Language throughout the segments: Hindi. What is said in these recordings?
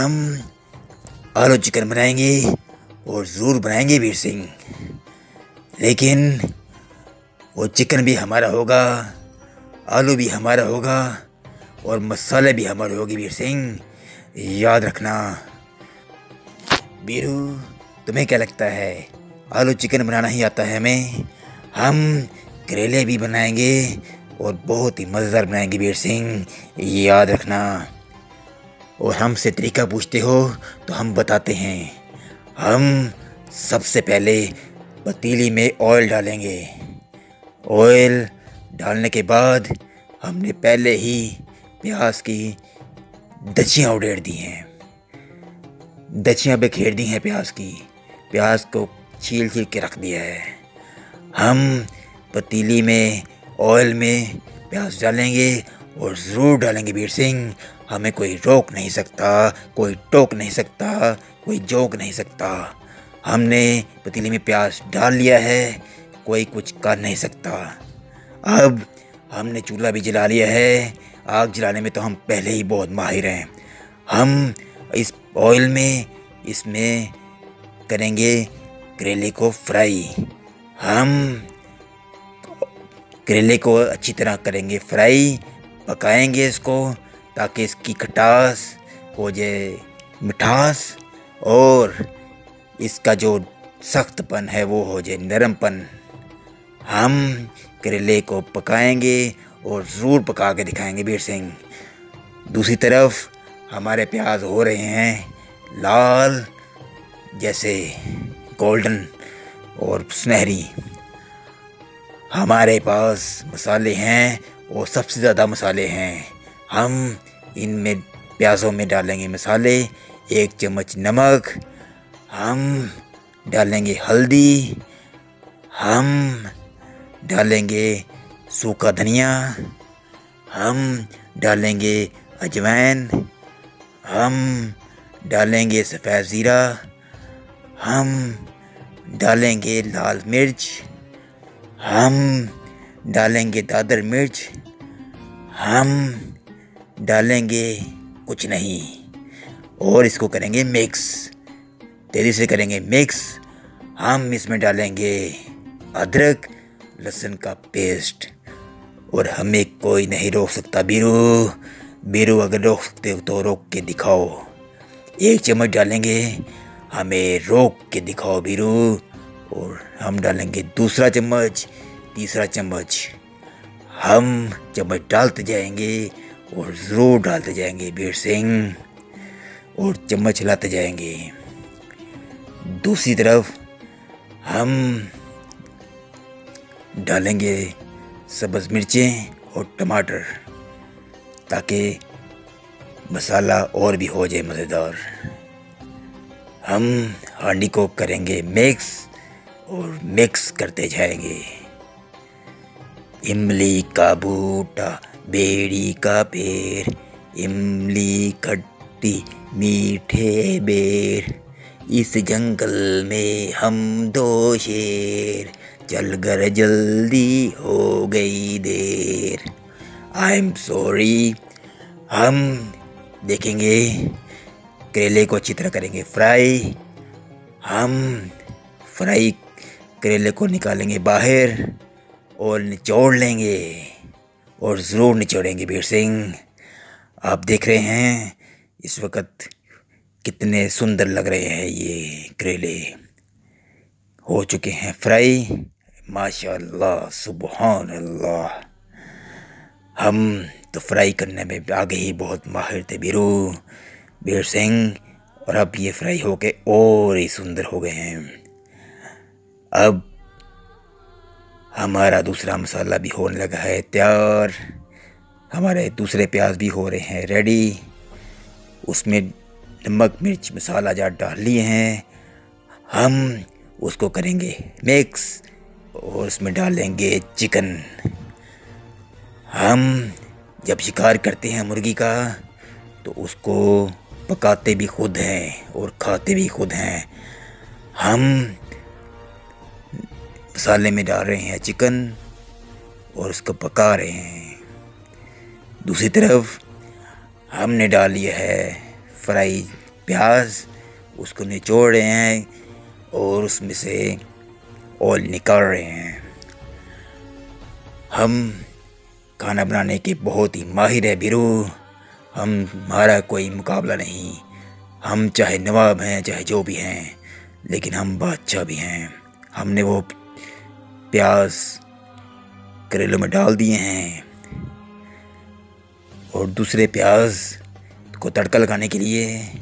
हम आलू चिकन बनाएँगे और ज़रूर बनाएँगे वीर सिंह। लेकिन वो चिकन भी हमारा होगा, आलू भी हमारा होगा और मसाले भी हमारे होगी वीर सिंह। याद रखना। बीरू तुम्हें क्या लगता है? आलू चिकन बनाना ही आता है हमें। हम करेले भी बनाएँगे और बहुत ही मज़ेदार बनाएँगे वीर सिंह। याद रखना। और हमसे तरीका पूछते हो तो हम बताते हैं। हम सबसे पहले पतीली में ऑयल डालेंगे। ऑयल डालने के बाद हमने पहले ही प्याज की दचियाँ उड़ेड़ दी हैं। दचियाँ बिखेर दी हैं प्याज की। प्याज को छील छील के रख दिया है। हम पतीली में ऑयल में प्याज डालेंगे और ज़रूर डालेंगे वीर सिंह। हमें कोई रोक नहीं सकता, कोई टोक नहीं सकता, कोई जोक नहीं सकता। हमने पतीली में प्याज डाल लिया है, कोई कुछ कर नहीं सकता। अब हमने चूल्हा भी जला लिया है, आग जलाने में तो हम पहले ही बहुत माहिर हैं। हम इस ऑयल में, इसमें करेंगे करेले को फ्राई। हम करेले को अच्छी तरह करेंगे फ्राई, पकाएँगे इसको ताकि इसकी खटास हो जाए मिठास और इसका जो सख्तपन है वो हो जाए नरमपन। हम करेले को पकाएँगे और ज़रूर पका के दिखाएँगे वीर सिंह। दूसरी तरफ़ हमारे प्याज हो रहे हैं लाल, जैसे गोल्डन और सुनहरी। हमारे पास मसाले हैं और सबसे ज़्यादा मसाले हैं। हम इनमें प्याज़ों में डालेंगे मसाले, एक चम्मच नमक, हम डालेंगे हल्दी, हम डालेंगे सूखा धनिया, हम डालेंगे अजवाइन, हम डालेंगे सफ़ेद ज़ीरा, हम डालेंगे लाल मिर्च, हम डालेंगे दादर मिर्च, हम डालेंगे, कुछ नहीं। और इसको करेंगे मिक्स तेज़ी से करेंगे मिक्स हम इसमें डालेंगे अदरक, लहसुन का पेस्ट और हमें कोई नहीं रोक सकता। बीरू बीरू अगर रोक सकते हो तो रोक के दिखाओ। एक चम्मच डालेंगे, हमें रोक के दिखाओ बीरू। और हम डालेंगे दूसरा चम्मच, तीसरा चम्मच। हम चम्मच डालते जाएँगे। और ज़रूर डालते जाएँगे बीर सिंह और चम्मच हिलाते जाएँगे। दूसरी तरफ़ हम डालेंगे सब्ज़ मिर्चें और टमाटर ताकि मसाला और भी हो जाए मज़ेदार। हम हांडी को करेंगे मिक्स और मिक्स करते जाएँगे। इमली का बूटा बेड़ी का पेड़ इमली खट्टी मीठे बेर। इस जंगल में हम दो शेर चल कर जल्दी हो गई देर। आई एम सॉरी हम देखेंगे करेले को अच्छी तरह करेंगे फ्राई हम फ्राई करेले को निकालेंगे बाहर और निचोड़ लेंगे। और ज़रूर निचोड़ेंगे वीर सिंह। आप देख रहे हैं इस वक्त कितने सुंदर लग रहे हैं ये करेले हो चुके हैं फ्राई। माशाल्लाह सुबहान अल्लाह हम तो फ्राई करने में आगे ही बहुत माहिर थे बीरू बीर सिंह, और अब ये फ्राई होके और ही सुंदर हो गए हैं। अब हमारा दूसरा मसाला भी होने लगा है, तैयार। हमारे दूसरे प्याज भी हो रहे हैं रेडी उसमें नमक, मिर्च, मसाला जार डाल लिए हैं। हम उसको करेंगे मिक्स और उसमें डालेंगे चिकन हम जब शिकार करते हैं मुर्गी का तो उसको पकाते भी खुद हैं और खाते भी खुद हैं। हम मसाले में डाल रहे हैं चिकन और उसको पका रहे हैं। दूसरी तरफ़ हमने डाल लिया है फ्राई प्याज, उसको निचोड़ रहे हैं और उसमें से ऑयल निकाल रहे हैं। हम खाना बनाने के बहुत ही माहिर है बिरू हम, हमारा कोई मुकाबला नहीं। हम चाहे नवाब हैं, चाहे जो भी हैं, लेकिन हम बादशाह भी हैं। हमने वो प्याज करेलों में डाल दिए हैं और दूसरे प्याज को तड़का लगाने के लिए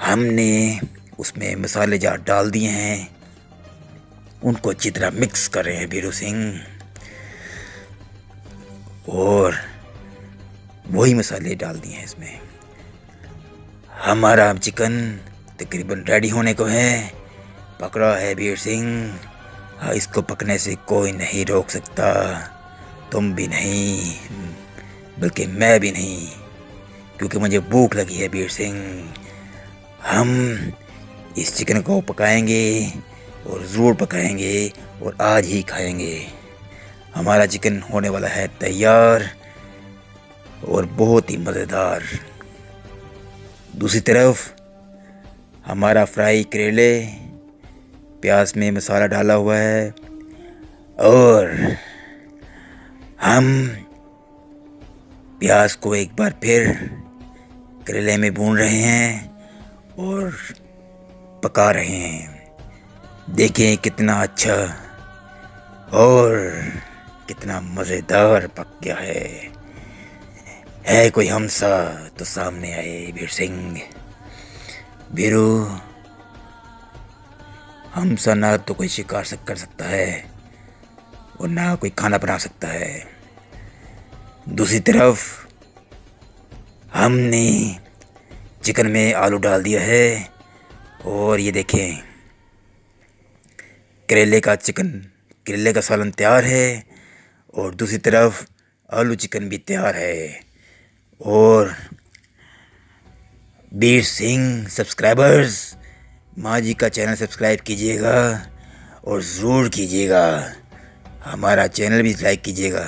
हमने उसमें मसाले जार डाल दिए हैं। उनको अच्छी तरह मिक्स कर रहे हैं बीरू सिंह। और वही मसाले डाल दिए हैं इसमें। हमारा चिकन तकरीबन रेडी होने को है। पकड़ा है वीर सिंह। इसको पकने से कोई नहीं रोक सकता। तुम भी नहीं, बल्कि मैं भी नहीं, क्योंकि मुझे भूख लगी है, वीर सिंह। हम इस चिकन को पकाएँगे और ज़रूर पकाएँगे और आज ही खाएँगे। हमारा चिकन होने वाला है तैयार और बहुत ही मज़ेदार। दूसरी तरफ़, हमारा फ्राई करेले प्याज में मसाला डाला हुआ है और हम प्याज को एक बार फिर करेले में भून रहे हैं और पका रहे हैं। देखें कितना अच्छा और कितना मज़ेदार पक गया है। है कोई हमसा तो सामने आए वीर सिंह। बीरू हमसा ना तो कोई शिकार सक, कर सकता है, और ना कोई खाना बना सकता है। दूसरी तरफ़, हमने चिकन में आलू डाल दिया है, और ये देखें, करेले का चिकन, करेले का सालन तैयार है, और दूसरी तरफ़ आलू चिकन भी तैयार है। और बीर सिंह सब्सक्राइबर्स माँ जी का चैनल सब्सक्राइब कीजिएगा और ज़रूर कीजिएगा। हमारा चैनल भी लाइक कीजिएगा।